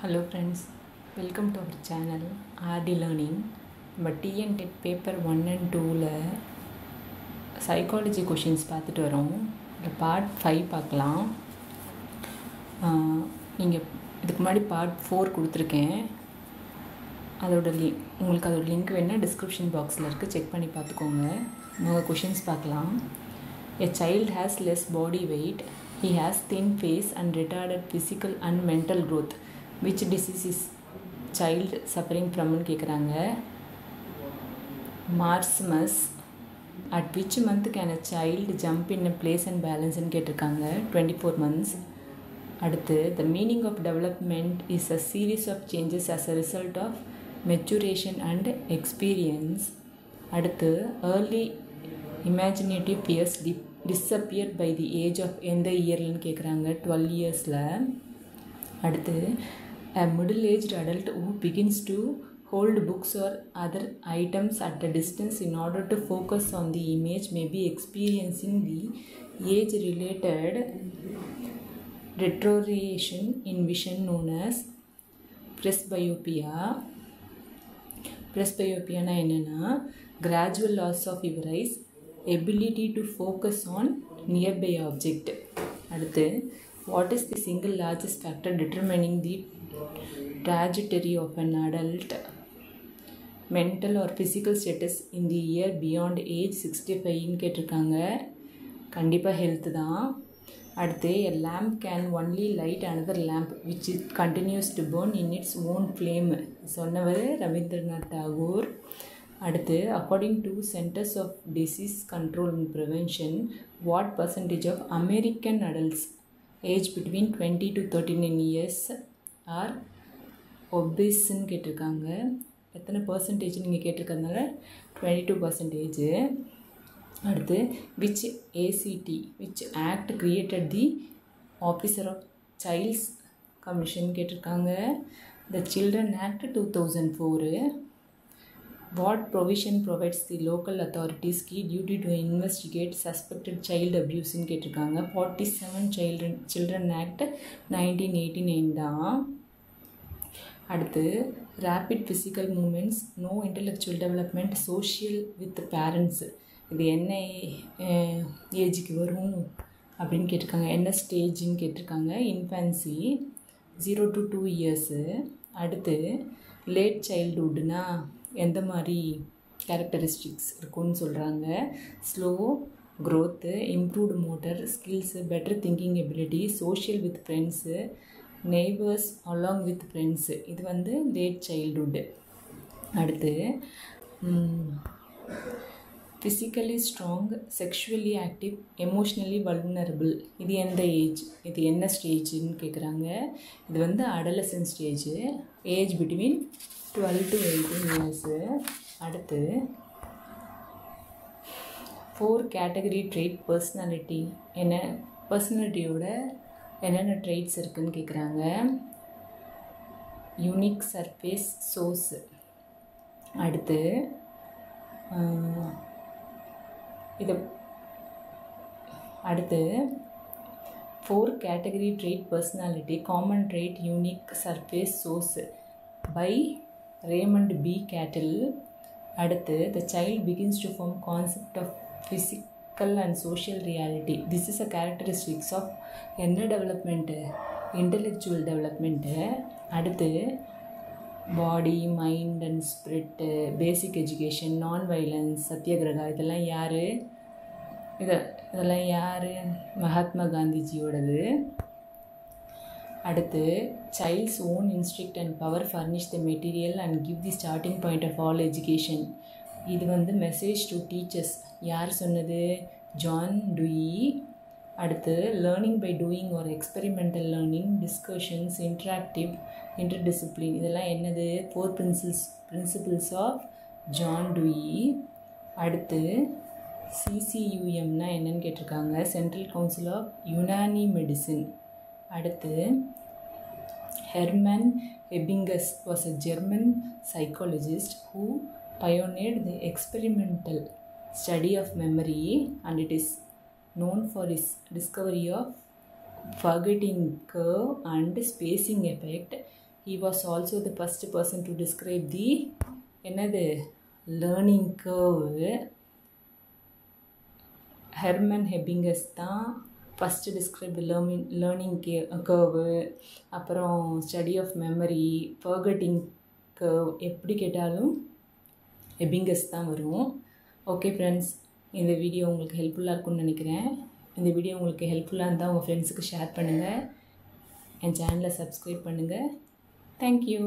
Hello friends welcome to our channel RT learning நம்ம TN TET paper one and டூவில் psychology questions பார்த்துட்டு வரோம். இந்த பார்ட் ஃபைவ் பார்க்கலாம். நீங்கள் இதுக்கு முன்னாடி பார்ட் ஃபோர் கொடுத்துருக்கேன். அதோட லி உங்களுக்கு அதோட லிங்க் வேணால் டிஸ்கிரிப்ஷன் பாக்ஸில் இருக்குது செக் பண்ணி பார்த்துக்கோங்க. நம்ம கொஷின்ஸ் பார்க்கலாம். A child has less body weight he has thin face and retarded physical and mental growth which disease is child suffering ஃப்ரம்னு கேட்குறாங்க marasmus at which month can a child jump in a place and பேலன்ஸ்னு கேட்டிருக்காங்க. Twenty four months அடுத்து the meaning of development is a series of changes as a result of maturation and experience அடுத்து early imaginative fears to disappear by the age of எந்த இயர்லன்னு கேட்குறாங்க twelve இயர்ஸில் அடுத்து a middle-aged adult who begins to hold books or other items at a distance in order to focus on the image may be experiencing the age-related deterioration in vision known as presbyopia presbyopia என்னென்னா gradual loss of your eyes ability to focus on nearby object அடுத்து what is the single largest factor determining the trajectory of an adult mental or physical status in the year beyond age 65ன்னு கேட்டிருக்காங்க. கண்டிப்பாக health தான். அடுத்து a lamp can only light another lamp which it continues to burn in its own flame சொன்னவர் ரவீந்திரநாத் தாகூர். அடுத்து according to centers of disease control and prevention what percentage of American adults age between twenty to thirty nine years are ஒபிஸ்ன்னு கேட்டிருக்காங்க. எத்தனை percentage நீங்கள் கேட்டிருக்கிறதுனால twenty two percentage அடுத்து which ACT which act created the officer of child's commission கேட்டிருக்காங்க. The children act two thousand four what provision provides the local authorities key duty to investigate suspected child அப்யூஸ்ன்னு கேட்டிருக்காங்க. Forty seven children children act nineteen eighty nine தான். அடுத்து rapid physical movements no intellectual development social with parents இது என்ன ஏஜுக்கு வரும் அப்படின்னு கேட்டிருக்காங்க. என்ன ஸ்டேஜுன்னு கேட்டிருக்காங்க. Infancy zero to two years அடுத்து லேட் சைல்டுஹுட்னா எந்த மாதிரி கேரக்டரிஸ்டிக்ஸ் இருக்குன்னு சொல்கிறாங்க slow growth improved motor skills better thinking ability social with friends neighbours along with friends இது வந்து லேட் சைல்டுஹுட்டு அடுத்து physically strong sexually active emotionally vulnerable இது எந்த ஏஜ் இது என்ன ஸ்டேஜுன்னு கேட்குறாங்க இது வந்து adolescent stage age between twelve to eighteen years அடுத்து ஃபோர் கேட்டகரி ட்ரேட் பர்சனாலிட்டி என்ன? பர்சனாலிட்டியோட என்னென்ன ட்ரேட்ஸ் இருக்குதுன்னு கேட்குறாங்க யூனிக் சர்ஃபேஸ் சோர்ஸு அடுத்து இது அடுத்து four category trait personality common trait unique surface source by Raymond B Cattell அடுத்து the child begins to form concept of physical and social reality this is a characteristics of என்ன development intellectual development அடுத்து body mind and spirit basic education non violence Satyagraha இதெல்லாம் யார்? இதை இதெல்லாம் யார்? மகாத்மா காந்திஜியோடது. அடுத்து child's own instinct and power furnish the material and give the starting point of all education இது வந்து மெசேஜ் டு டீச்சர்ஸ் யார் சொன்னது? ஜான் டுயி அடுத்து லேர்னிங் பை டூயிங் ஒரு experimental learning discussions interactive interdiscipline இதெல்லாம் என்னது? Four principles principles of John Dewey அடுத்து சிசியூஎம்னா என்னன்னு கேட்டிருக்காங்க. Central council of Unani medicine அடுத்து Hermann Ebbinghaus was a German psychologist who pioneered the experimental study of memory and it is known for his discovery of forgetting curve and spacing effect he was also the first person to describe the என்னது learning curve Hermann Ebbinghaus தான் first describe learning learning கே curve அப்புறம் study of memory forgetting curve எப்படி கேட்டாலும் Ebbinghaus தான் வரும். Okay friends இந்த video உங்களுக்கு ஹெல்ப்ஃபுல்லாக இருக்கும்னு நினைக்கிறேன். இந்த வீடியோ உங்களுக்கு ஹெல்ப்ஃபுல்லாக இருந்தால் உங்கள் ஃப்ரெண்ட்ஸுக்கு ஷேர் பண்ணுங்கள் என் சேனலை சப்ஸ்கிரைப் பண்ணுங்கள் தேங்க்யூ